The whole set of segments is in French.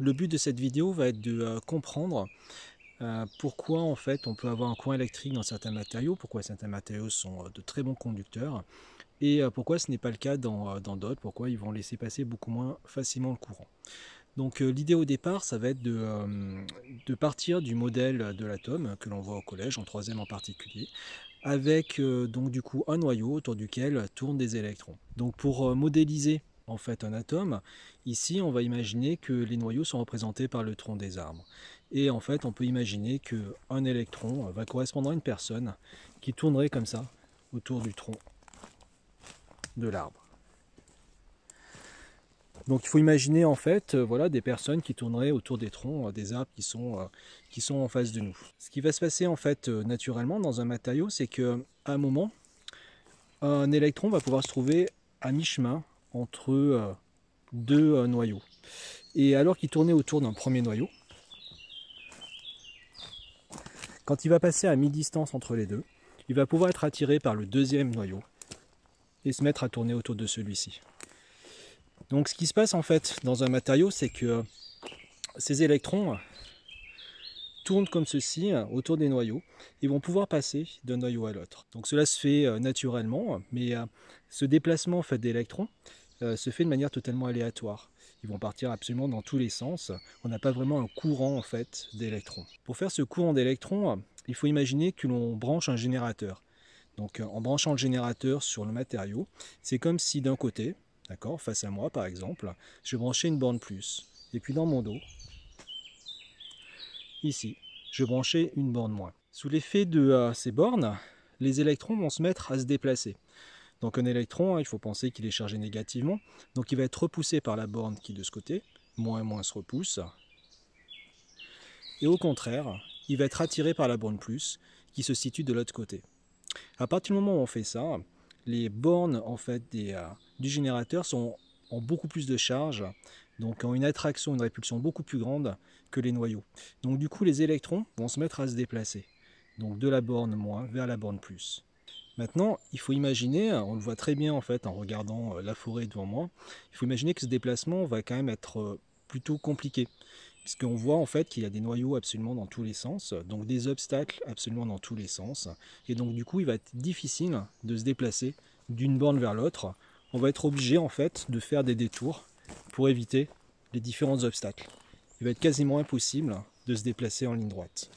Le but de cette vidéo va être de euh, comprendre euh, pourquoi en fait on peut avoir un courant électrique dans certains matériaux, pourquoi certains matériaux sont euh, de très bons conducteurs et pourquoi ce n'est pas le cas dans d'autres, pourquoi ils vont laisser passer beaucoup moins facilement le courant. Donc l'idée au départ, ça va être de, de partir du modèle de l'atome que l'on voit au collège, en troisième en particulier, avec donc du coup un noyau autour duquel tournent des électrons. Donc pour modéliser en fait un atome. Ici, on va imaginer que les noyaux sont représentés par le tronc des arbres. Et en fait, on peut imaginer qu'un électron va correspondre à une personne qui tournerait comme ça autour du tronc de l'arbre. Donc il faut imaginer en fait euh, voilà, des personnes qui tourneraient autour des troncs euh, des arbres qui sont, euh, qui sont en face de nous. Ce qui va se passer en fait naturellement dans un matériau, c'est qu'à un moment, un électron va pouvoir se trouver à mi-chemin entre euh, deux euh, noyaux. Et alors qu'il tournait autour d'un premier noyau, quand il va passer à mi-distance entre les deux, il va pouvoir être attiré par le deuxième noyau et se mettre à tourner autour de celui-ci. Donc ce qui se passe en fait dans un matériau, c'est que ces électrons tournent comme ceci autour des noyaux et vont pouvoir passer d'un noyau à l'autre. Donc cela se fait euh, naturellement, mais ce déplacement fait d'électrons euh, se fait de manière totalement aléatoire. Ils vont partir absolument dans tous les sens. On n'a pas vraiment un courant en fait d'électrons. Pour faire ce courant d'électrons, il faut imaginer que l'on branche un générateur. Donc euh, en branchant le générateur sur le matériau, c'est comme si d'un côté, d'accord, face à moi par exemple, je branchais une borne plus. Et puis dans mon dos, ici, je branchais une borne moins. Sous l'effet de euh, ces bornes, les électrons vont se mettre à se déplacer. Donc un électron, hein, il faut penser qu'il est chargé négativement, donc il va être repoussé par la borne qui est de ce côté, moins et moins se repousse. Et au contraire, il va être attiré par la borne plus, qui se situe de l'autre côté. À partir du moment où on fait ça, les bornes en fait euh, du générateur sont, ont beaucoup plus de charge, donc ont une attraction, une répulsion beaucoup plus grande que les noyaux. Donc du coup, les électrons vont se mettre à se déplacer, donc de la borne moins vers la borne plus. Maintenant, il faut imaginer, on le voit très bien en fait en regardant euh, la forêt devant moi, il faut imaginer que ce déplacement va quand même être euh, plutôt compliqué. Puisqu'on voit en fait qu'il y a des noyaux absolument dans tous les sens, donc des obstacles absolument dans tous les sens. Et donc du coup, il va être difficile de se déplacer d'une borne vers l'autre. On va être obligé en fait de faire des détours pour éviter les différents obstacles. Il va être quasiment impossible de se déplacer en ligne droite.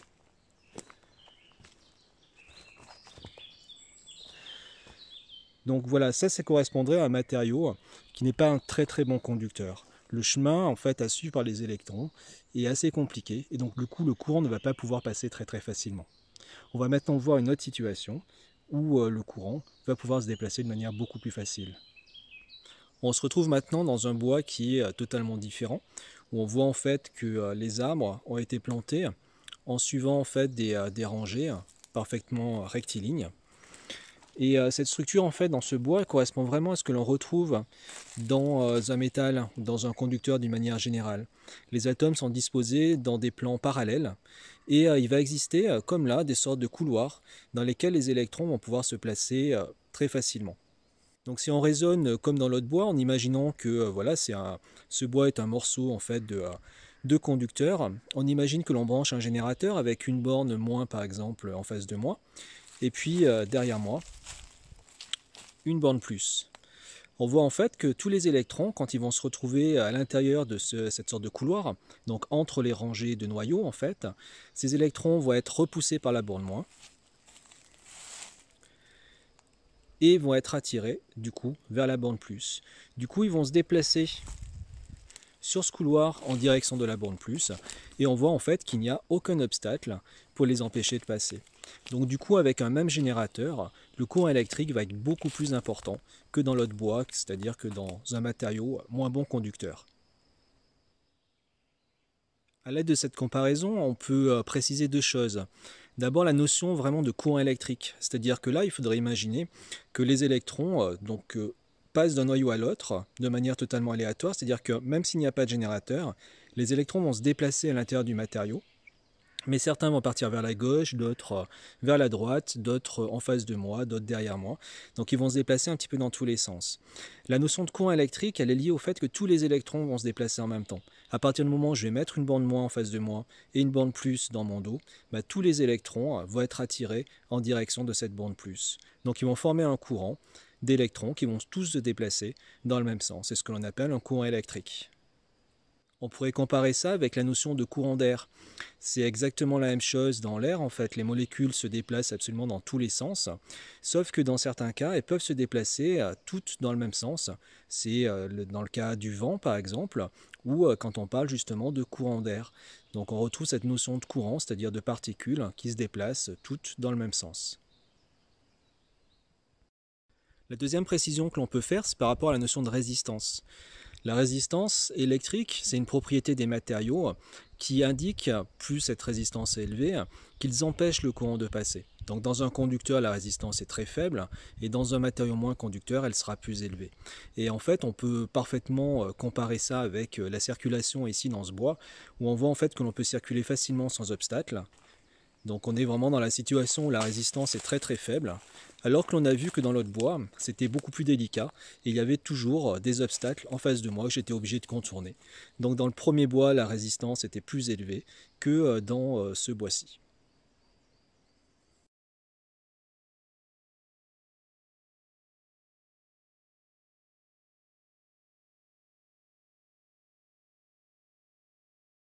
Donc voilà, ça, ça correspondrait à un matériau qui n'est pas un très très bon conducteur. Le chemin, en fait, à suivre par les électrons est assez compliqué et donc coup, le courant ne va pas pouvoir passer très très facilement. On va maintenant voir une autre situation où euh, le courant va pouvoir se déplacer de manière beaucoup plus facile. On se retrouve maintenant dans un bois qui est euh, totalement différent, où on voit en fait que euh, les arbres ont été plantés en suivant en fait des rangées parfaitement rectilignes. Et euh, cette structure, en fait, dans ce bois, correspond vraiment à ce que l'on retrouve dans euh, un métal, dans un conducteur d'une manière générale. Les atomes sont disposés dans des plans parallèles et euh, il va exister, comme là, des sortes de couloirs dans lesquels les électrons vont pouvoir se placer très facilement. Donc si on raisonne comme dans l'autre bois, en imaginant que voilà, un, ce bois est un morceau en fait de, de conducteurs, on imagine que l'on branche un générateur avec une borne moins par exemple en face de moi, et puis euh, derrière moi, une borne plus. On voit en fait que tous les électrons, quand ils vont se retrouver à l'intérieur de cette sorte de couloir, donc entre les rangées de noyaux en fait, ces électrons vont être repoussés par la borne moins et vont être attirés du coup vers la borne plus. Du coup, ils vont se déplacer sur ce couloir en direction de la borne plus et on voit en fait qu'il n'y a aucun obstacle pour les empêcher de passer. Donc du coup, avec un même générateur, le courant électrique va être beaucoup plus important que dans l'autre bois, c'est-à-dire que dans un matériau moins bon conducteur. À l'aide de cette comparaison, on peut euh, préciser deux choses. D'abord la notion vraiment de courant électrique, c'est-à-dire que là, il faudrait imaginer que les électrons euh, donc, euh, passent d'un noyau à l'autre de manière totalement aléatoire, c'est-à-dire que même s'il n'y a pas de générateur, les électrons vont se déplacer à l'intérieur du matériau Mais certains vont partir vers la gauche, d'autres euh, vers la droite, d'autres en face de moi, d'autres derrière moi. Donc ils vont se déplacer un petit peu dans tous les sens. La notion de courant électrique, elle est liée au fait que tous les électrons vont se déplacer en même temps. À partir du moment où je vais mettre une bande moins en face de moi et une bande plus dans mon dos, bah, tous les électrons euh, vont être attirés en direction de cette bande plus. Donc ils vont former un courant d'électrons qui vont tous se déplacer dans le même sens. C'est ce que l'on appelle un courant électrique. On pourrait comparer ça avec la notion de courant d'air. C'est exactement la même chose dans l'air, en fait, les molécules se déplacent absolument dans tous les sens, sauf que dans certains cas, elles peuvent se déplacer euh, toutes dans le même sens. C'est euh, dans le cas du vent, par exemple, ou euh, quand on parle justement de courant d'air. Donc on retrouve cette notion de courant, c'est-à-dire de particules qui se déplacent toutes dans le même sens. La deuxième précision que l'on peut faire, c'est par rapport à la notion de résistance. La résistance électrique, c'est une propriété des matériaux qui indique, plus cette résistance est élevée, qu'ils empêchent le courant de passer. Donc dans un conducteur, la résistance est très faible, et dans un matériau moins conducteur, elle sera plus élevée. Et en fait, on peut parfaitement euh, comparer ça avec euh, la circulation ici dans ce bois, où on voit en fait que l'on peut circuler facilement sans obstacle. Donc on est vraiment dans la situation où la résistance est très très faible, alors que l'on a vu que dans l'autre bois, c'était beaucoup plus délicat et il y avait toujours des obstacles en face de moi que j'étais obligé de contourner. Donc dans le premier bois, la résistance était plus élevée que euh, dans euh, ce bois-ci.